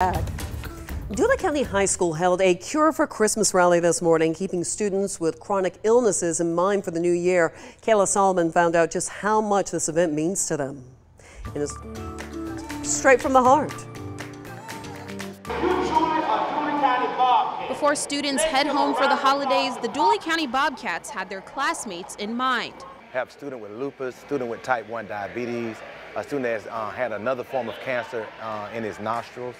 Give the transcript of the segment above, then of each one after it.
Dooly County High School held a Cure for Christmas rally this morning, keeping students with chronic illnesses in mind for the new year. Kayla Solomon found out just how much this event means to them. And it's straight from the heart. Before students head home for the holidays, the Dooly County Bobcats had their classmates in mind. Have student with lupus, student with type 1 diabetes, a student that's uh, had another form of cancer uh, in his nostrils,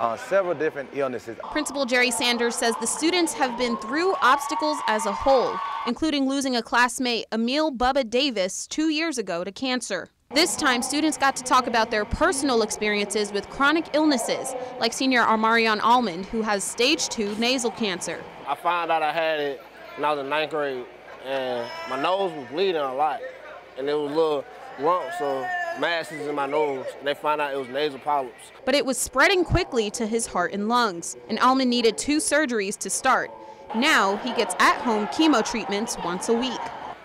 uh, several different illnesses. Principal Jerry Sanders says the students have been through obstacles as a whole, including losing a classmate, Emil Bubba Davis, two years ago to cancer. This time, students got to talk about their personal experiences with chronic illnesses, like senior Armarion Almond, who has stage 2 nasal cancer. I found out I had it when I was in ninth grade, and my nose was bleeding a lot, and it was a little lumps of masses in my nose, and they found out it was nasal polyps. But it was spreading quickly to his heart and lungs, and Alman needed two surgeries to start. Now he gets at-home chemo treatments once a week.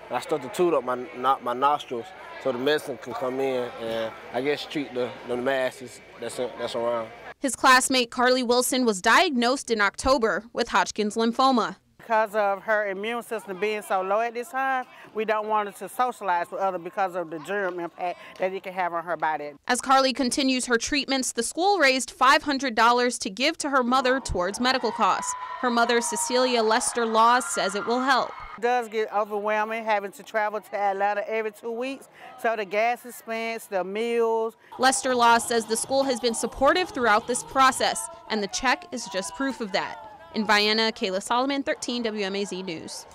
I start to toot up my my nostrils so the medicine can come in and I guess treat the, the masses that's, that's around. His classmate Carly Wilson was diagnosed in October with Hodgkin's lymphoma. Because of her immune system being so low at this time, we don't want her to socialize with others because of the germ impact that it can have on her body. As Carly continues her treatments, the school raised $500 to give to her mother towards medical costs. Her mother, Cecilia Lester Laws, says it will help. It does get overwhelming having to travel to Atlanta every two weeks, so the gas expense, the meals. Lester Laws says the school has been supportive throughout this process, and the check is just proof of that. In Vienna, Kayla Solomon, 13 WMAZ News.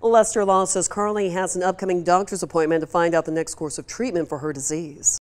Lester Law says Carly has an upcoming doctor's appointment to find out the next course of treatment for her disease.